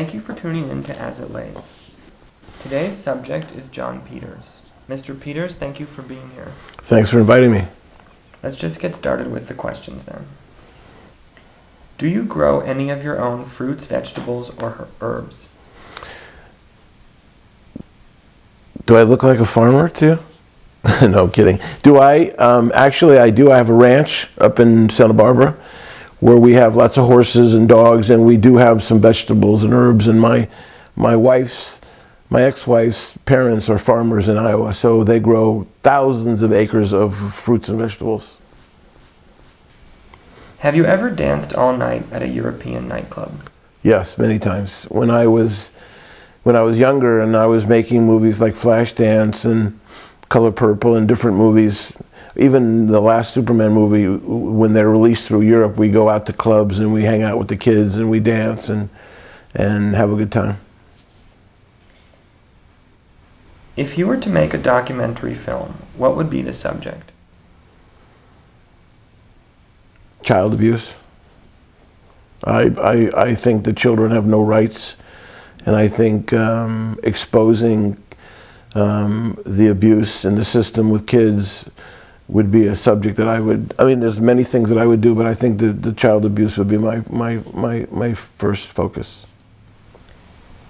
Thank you for tuning in to As It Lays. Today's subject is Jon Peters. Mr. Peters, thank you for being here. Thanks for inviting me. Let's just get started with the questions then. Do you grow any of your own fruits, vegetables, or herbs? Do I look like a farmer too? no, kidding. Do I? Um, actually, I do. I have a ranch up in Santa Barbara where we have lots of horses and dogs, and we do have some vegetables and herbs. And my my wife's my ex-wife's parents are farmers in Iowa, so they grow thousands of acres of fruits and vegetables. Have you ever danced all night at a European nightclub? Yes, many times. When I was when I was younger and I was making movies like Flashdance and Color Purple and different movies, even the last Superman movie, when they're released through Europe, we go out to clubs and we hang out with the kids and we dance and and have a good time. If you were to make a documentary film, what would be the subject? Child abuse. I, I, I think that children have no rights, and I think um, exposing um, the abuse in the system with kids would be a subject that I would. I mean, there's many things that I would do, but I think that the child abuse would be my my my, my first focus.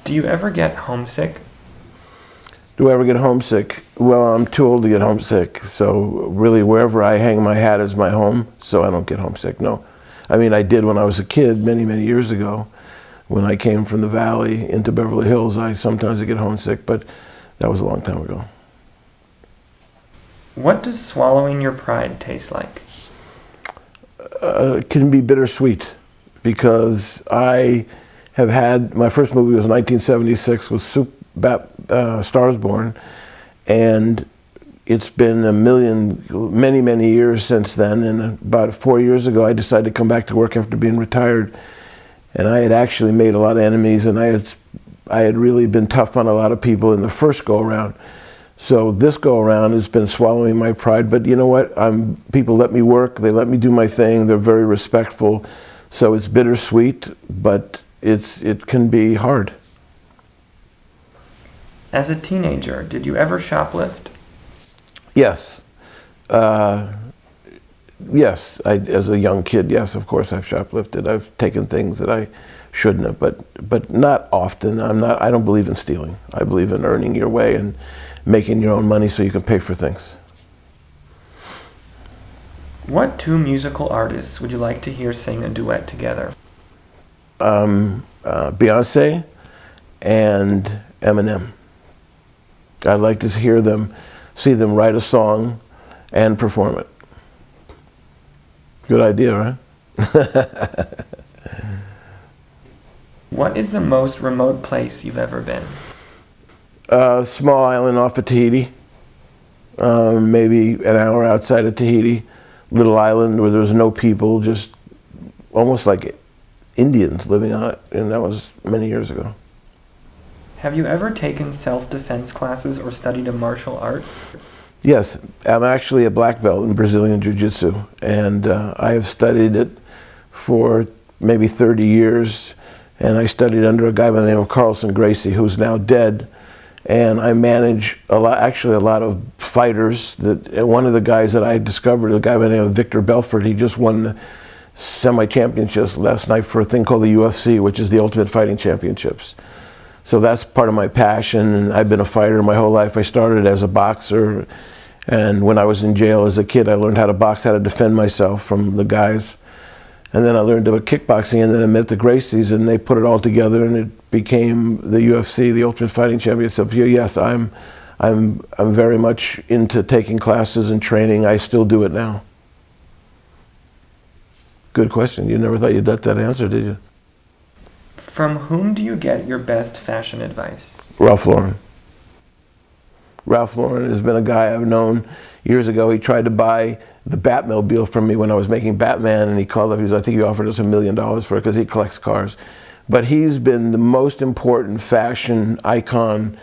Do you ever get homesick? Do I ever get homesick? Well, I'm too old to get homesick. So really, wherever I hang my hat is my home. So I don't get homesick. No, I mean I did when I was a kid, many many years ago, when I came from the valley into Beverly Hills. I sometimes I get homesick, but that was a long time ago. What does swallowing your pride taste like? Uh, it can be bittersweet because I have had my first movie was 1976 with Soup uh, Stars Born, and it's been a million, many, many years since then. And about four years ago, I decided to come back to work after being retired. And I had actually made a lot of enemies, and I had, I had really been tough on a lot of people in the first go around. So this go around has been swallowing my pride. But you know what? I'm, people let me work. They let me do my thing. They're very respectful. So it's bittersweet, but it's, it can be hard. As a teenager, did you ever shoplift? Yes. Uh, yes. I, as a young kid, yes, of course, I've shoplifted. I've taken things that I shouldn't have, but but not often. I'm not. I don't believe in stealing. I believe in earning your way and making your own money so you can pay for things. What two musical artists would you like to hear sing a duet together? Um, uh, Beyonce and Eminem. I'd like to hear them, see them write a song and perform it. Good idea, right? What is the most remote place you've ever been? A small island off of Tahiti, um, maybe an hour outside of Tahiti, little island where there was no people, just almost like Indians living on it, and that was many years ago. Have you ever taken self defense classes or studied a martial art? Yes, I'm actually a black belt in Brazilian Jiu Jitsu, and uh, I have studied it for maybe 30 years. And I studied under a guy by the name of Carlson Gracie, who's now dead. And I manage a lot, actually a lot of fighters. That one of the guys that I discovered, a guy by the name of Victor Belfort, he just won the semi-championships last night for a thing called the UFC, which is the Ultimate Fighting Championships. So that's part of my passion, and I've been a fighter my whole life. I started as a boxer, and when I was in jail as a kid, I learned how to box, how to defend myself from the guys. And then I learned about kickboxing, and then I met the Gracies, and they put it all together, and it became the UFC, the Ultimate Fighting Championship. So yes, I'm, I'm, I'm very much into taking classes and training. I still do it now. Good question. You never thought you'd get that answer, did you? From whom do you get your best fashion advice? Ralph Lauren. Ralph Lauren has been a guy I've known years ago. He tried to buy the Batmobile from me when I was making Batman, and he called up. He was, I think he offered us a million dollars for it because he collects cars. But he's been the most important fashion icon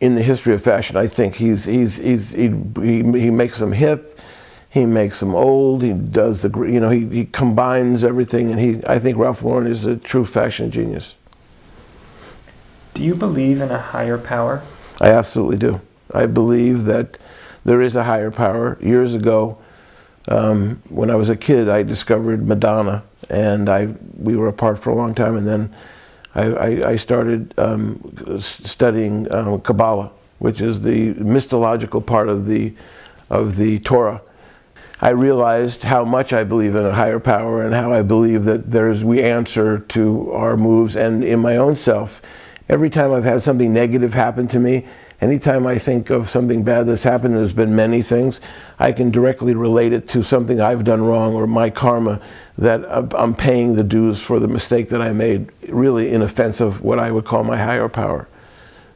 in the history of fashion. I think he's he's he's he he, he makes them hip. He makes them old. He does the you know he, he combines everything, and he I think Ralph Lauren is a true fashion genius. Do you believe in a higher power? I absolutely do. I believe that there is a higher power. Years ago, um, when I was a kid, I discovered Madonna, and I we were apart for a long time, and then I, I, I started um, studying um, Kabbalah, which is the mythological part of the of the Torah. I realized how much I believe in a higher power and how I believe that there's we answer to our moves and in my own self. Every time I've had something negative happen to me, anytime I think of something bad that's happened, there's been many things, I can directly relate it to something I've done wrong or my karma that I'm paying the dues for the mistake that I made, really in offense of what I would call my higher power.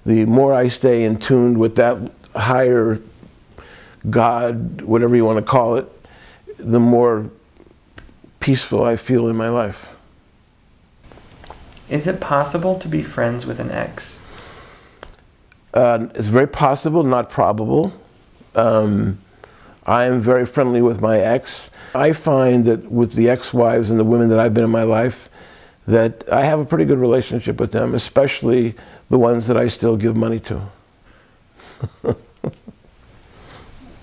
The more I stay in tune with that higher God, whatever you want to call it, the more peaceful I feel in my life. Is it possible to be friends with an ex? Uh, it's very possible, not probable. Um, I am very friendly with my ex. I find that with the ex-wives and the women that I've been in my life, that I have a pretty good relationship with them, especially the ones that I still give money to.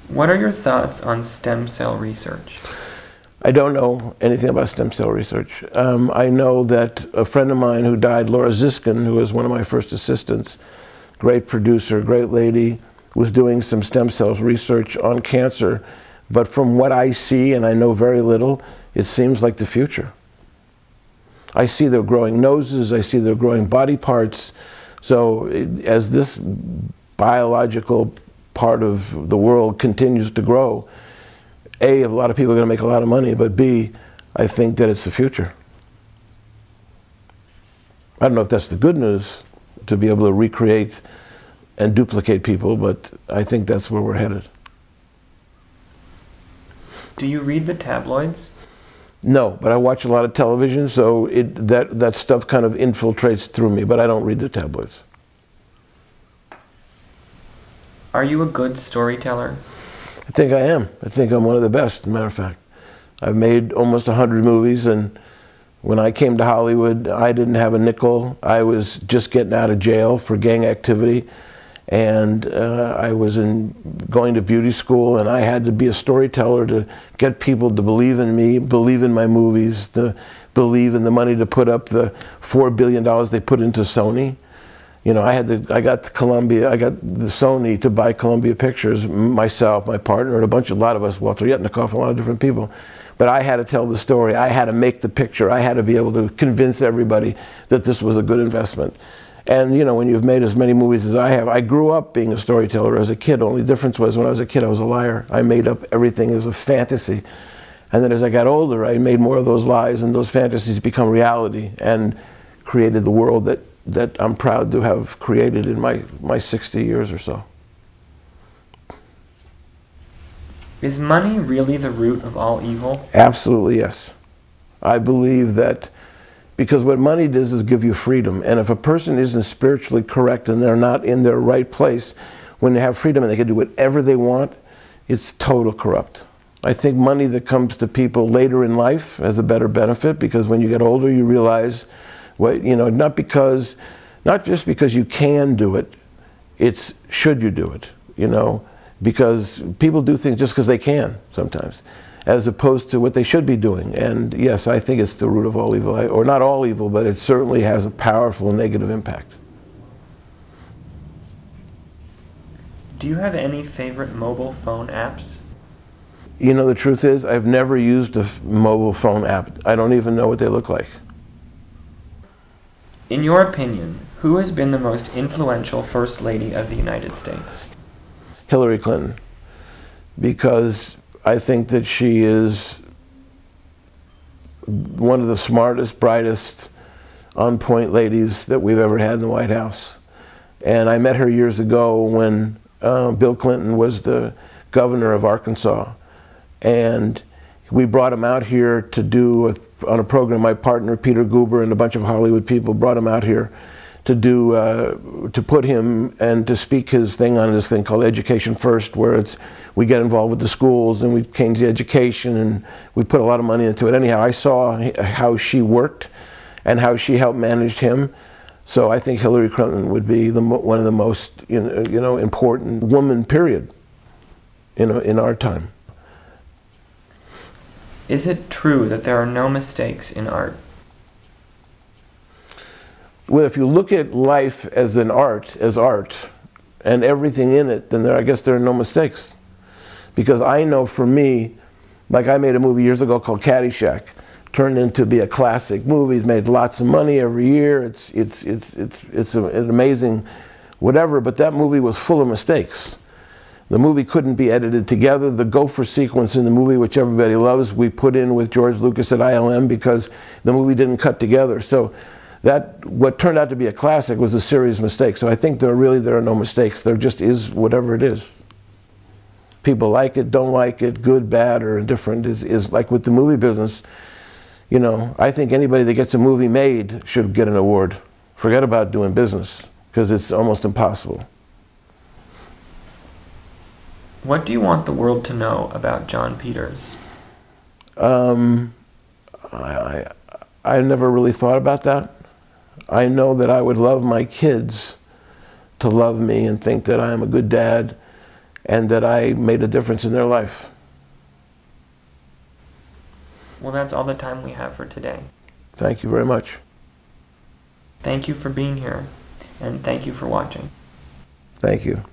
what are your thoughts on stem cell research? I don't know anything about stem cell research. Um, I know that a friend of mine who died, Laura Ziskin, who was one of my first assistants, great producer, great lady, was doing some stem cells research on cancer. But from what I see, and I know very little, it seems like the future. I see they're growing noses, I see they're growing body parts. So as this biological part of the world continues to grow, A, a lot of people are going to make a lot of money, but B, I think that it's the future. I don't know if that's the good news, to be able to recreate and duplicate people, but I think that's where we're headed. Do you read the tabloids? No, but I watch a lot of television, so it, that, that stuff kind of infiltrates through me, but I don't read the tabloids. Are you a good storyteller? I think I am. I think I'm one of the best, as a matter of fact. I've made almost 100 movies, and when I came to Hollywood, I didn't have a nickel. I was just getting out of jail for gang activity. And uh, I was in going to beauty school, and I had to be a storyteller to get people to believe in me, believe in my movies, to believe in the money to put up the $4 billion they put into Sony. You know, I had the, I got Columbia, I got the Sony to buy Columbia Pictures, myself, my partner, and a bunch, a lot of us, Walter Yetnikoff, a lot of different people. But I had to tell the story. I had to make the picture. I had to be able to convince everybody that this was a good investment. And you know, when you've made as many movies as I have, I grew up being a storyteller as a kid. Only difference was when I was a kid, I was a liar. I made up everything as a fantasy. And then as I got older, I made more of those lies and those fantasies become reality and created the world that, that I'm proud to have created in my, my 60 years or so. Is money really the root of all evil? Absolutely, yes. I believe that because what money does is give you freedom. And if a person isn't spiritually correct and they're not in their right place, when they have freedom and they can do whatever they want, it's total corrupt. I think money that comes to people later in life has a better benefit because when you get older, you realize, what, you know, not because, not just because you can do it, it's should you do it, you know because people do things just because they can sometimes, as opposed to what they should be doing. And yes, I think it's the root of all evil, or not all evil, but it certainly has a powerful negative impact. Do you have any favorite mobile phone apps? You know, the truth is, I've never used a mobile phone app. I don't even know what they look like. In your opinion, who has been the most influential First Lady of the United States? Hillary Clinton because I think that she is one of the smartest, brightest, on point ladies that we've ever had in the White House. And I met her years ago when uh, Bill Clinton was the governor of Arkansas. And we brought him out here to do, a, on a program, my partner Peter Guber and a bunch of Hollywood people brought him out here to do uh, to put him and to speak his thing on this thing called Education First, where it's we get involved with the schools and we change the education and we put a lot of money into it. Anyhow, I saw how she worked and how she helped manage him. So I think Hillary Clinton would be the, one of the most you know, you know important woman period in, in our time. Is it true that there are no mistakes in art? Well, if you look at life as an art, as art, and everything in it, then there, I guess there are no mistakes. Because I know for me, like I made a movie years ago called Caddyshack, turned into be a classic movie. It's made lots of money every year. It's it's it's it's it's a, an amazing, whatever. But that movie was full of mistakes. The movie couldn't be edited together. The gopher sequence in the movie, which everybody loves, we put in with George Lucas at ILM because the movie didn't cut together. So that what turned out to be a classic was a serious mistake. So I think there really there are no mistakes. There just is whatever it is. People like it, don't like it, good, bad, or indifferent is, is like with the movie business. You know, I think anybody that gets a movie made should get an award. Forget about doing business because it's almost impossible. What do you want the world to know about Jon Peters? Um, I, I, I never really thought about that. I know that I would love my kids to love me and think that I am a good dad and that I made a difference in their life. Well, that's all the time we have for today. Thank you very much. Thank you for being here, and thank you for watching. Thank you.